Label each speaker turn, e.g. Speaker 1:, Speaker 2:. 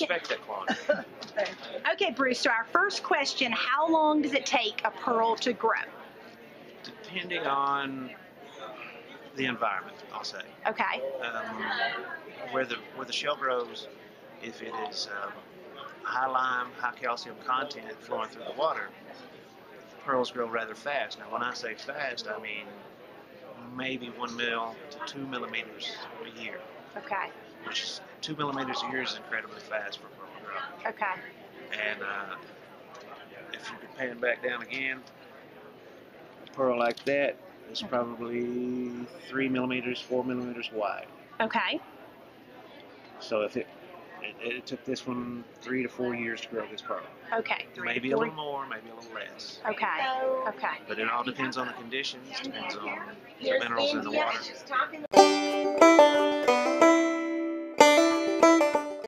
Speaker 1: respect that quality.
Speaker 2: Okay, Bruce, so our first question how long does it take a pearl to grow?
Speaker 1: Depending on the environment, I'll say.
Speaker 2: Okay.
Speaker 1: Um, where the where the shell grows, if it is um, high lime, high calcium content flowing through the water, pearls grow rather fast. Now, when I say fast, I mean maybe one mil to two millimeters a year,
Speaker 2: Okay.
Speaker 1: which is two millimeters a year is incredibly fast for a pearl growth.
Speaker 2: Okay.
Speaker 1: And uh, if you could pan back down again, a pearl like that is probably three millimeters, four millimeters wide.
Speaker 2: Okay.
Speaker 1: So if it, it, it took this one three to four years to grow this pearl.
Speaker 2: Okay. Three,
Speaker 1: Maybe a little more, maybe a little less.
Speaker 2: Okay. Okay.
Speaker 1: But it all depends on the conditions, depends on the minerals in the water.
Speaker 3: She's talking